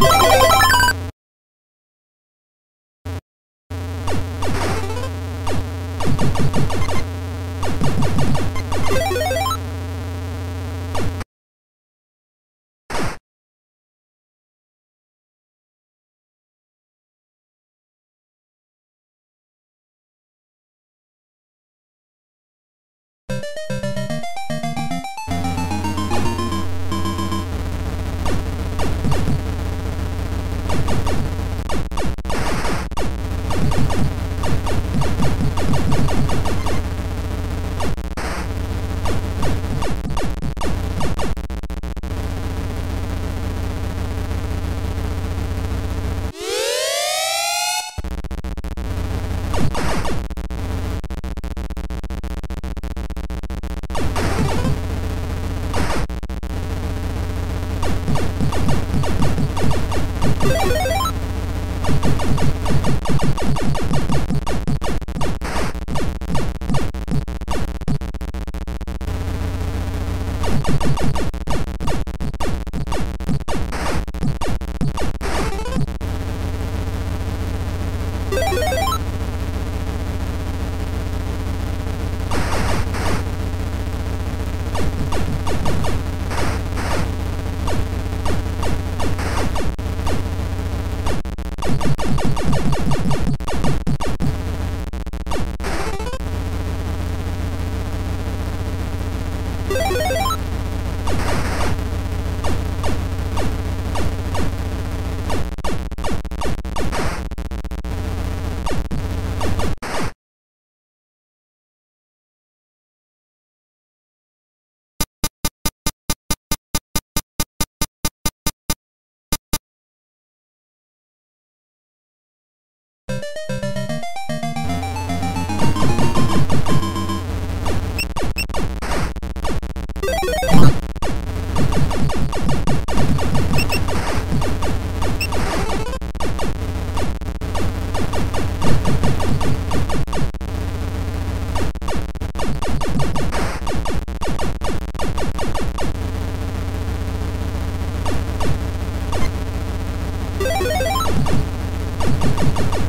you you you